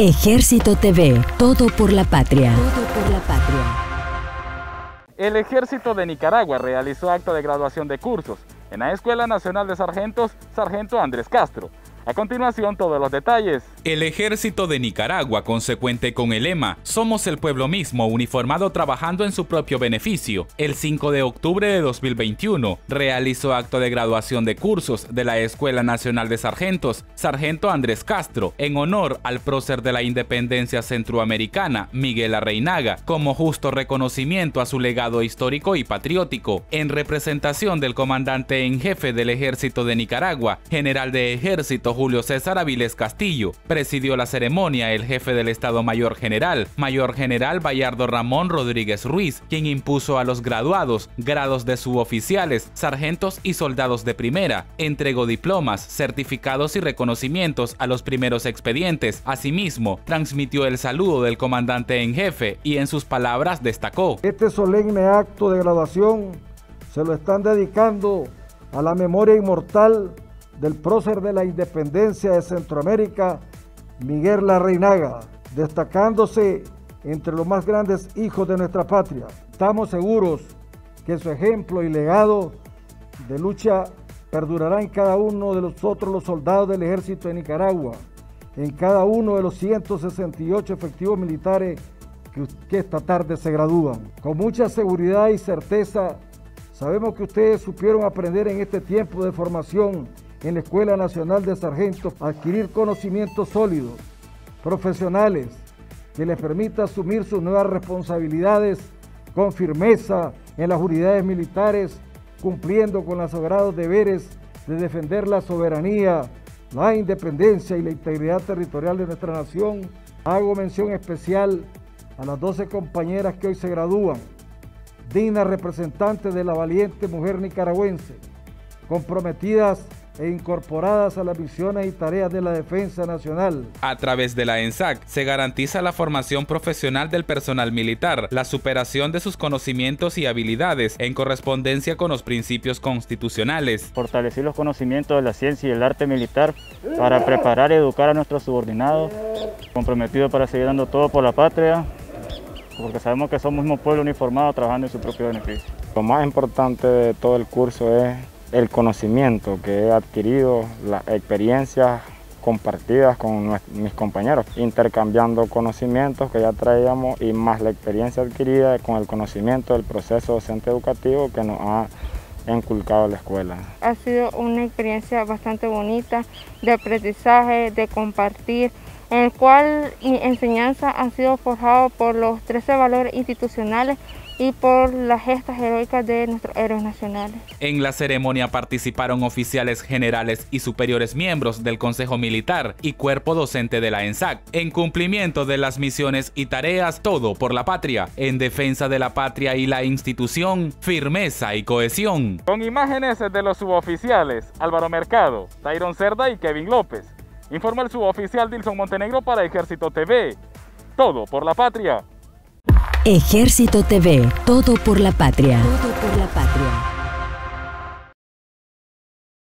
Ejército TV, todo por la patria. Todo por la patria. El Ejército de Nicaragua realizó acto de graduación de cursos en la Escuela Nacional de Sargentos Sargento Andrés Castro, a continuación, todos los detalles. El ejército de Nicaragua, consecuente con el lema Somos el pueblo mismo, uniformado trabajando en su propio beneficio, el 5 de octubre de 2021 realizó acto de graduación de cursos de la Escuela Nacional de Sargentos, Sargento Andrés Castro, en honor al prócer de la independencia centroamericana, Miguel Arreinaga, como justo reconocimiento a su legado histórico y patriótico, en representación del comandante en jefe del ejército de Nicaragua, general de ejército Julio César Aviles Castillo. Presidió la ceremonia el jefe del Estado Mayor General, Mayor General Bayardo Ramón Rodríguez Ruiz, quien impuso a los graduados grados de suboficiales, sargentos y soldados de primera. Entregó diplomas, certificados y reconocimientos a los primeros expedientes. Asimismo, transmitió el saludo del comandante en jefe y en sus palabras destacó. Este solemne acto de graduación se lo están dedicando a la memoria inmortal del prócer de la independencia de Centroamérica, Miguel Larreinaga, destacándose entre los más grandes hijos de nuestra patria. Estamos seguros que su ejemplo y legado de lucha perdurará en cada uno de nosotros los soldados del ejército de Nicaragua, en cada uno de los 168 efectivos militares que, que esta tarde se gradúan. Con mucha seguridad y certeza, sabemos que ustedes supieron aprender en este tiempo de formación en la Escuela Nacional de Sargentos adquirir conocimientos sólidos, profesionales, que les permita asumir sus nuevas responsabilidades con firmeza en las unidades militares, cumpliendo con los sagrados deberes de defender la soberanía, la independencia y la integridad territorial de nuestra nación. Hago mención especial a las 12 compañeras que hoy se gradúan, dignas representantes de la valiente mujer nicaragüense, comprometidas e incorporadas a las misiones y tareas de la defensa nacional. A través de la ENSAC se garantiza la formación profesional del personal militar, la superación de sus conocimientos y habilidades en correspondencia con los principios constitucionales. Fortalecer los conocimientos de la ciencia y el arte militar para preparar y educar a nuestros subordinados, comprometidos para seguir dando todo por la patria, porque sabemos que somos un pueblo uniformado trabajando en su propio beneficio. Lo más importante de todo el curso es el conocimiento que he adquirido, las experiencias compartidas con mis compañeros, intercambiando conocimientos que ya traíamos y más la experiencia adquirida con el conocimiento del proceso docente educativo que nos ha inculcado la escuela. Ha sido una experiencia bastante bonita de aprendizaje, de compartir, en el cual mi enseñanza ha sido forjado por los 13 valores institucionales y por las gestas heroicas de nuestros héroes nacionales. En la ceremonia participaron oficiales generales y superiores miembros del Consejo Militar y cuerpo docente de la ENSAC, en cumplimiento de las misiones y tareas todo por la patria, en defensa de la patria y la institución, firmeza y cohesión. Con imágenes de los suboficiales Álvaro Mercado, Tyron Cerda y Kevin López, informa el suboficial Dilson Montenegro para Ejército TV. Todo por la patria. Ejército TV, todo por la patria. Todo por la patria.